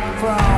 tune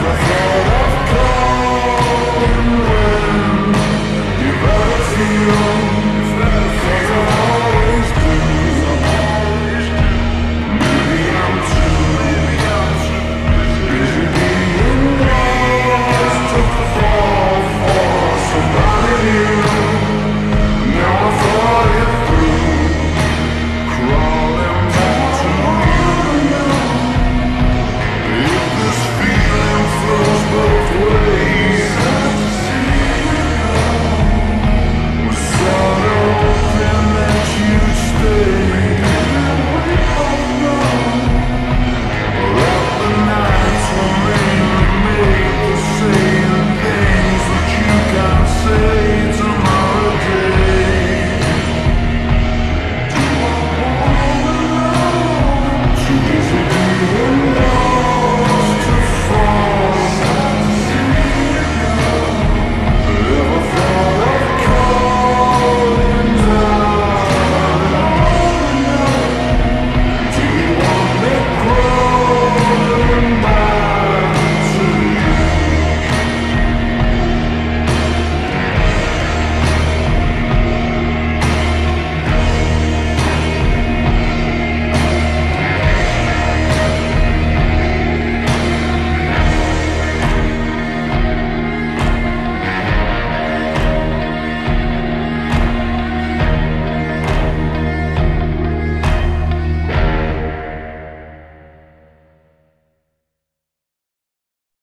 over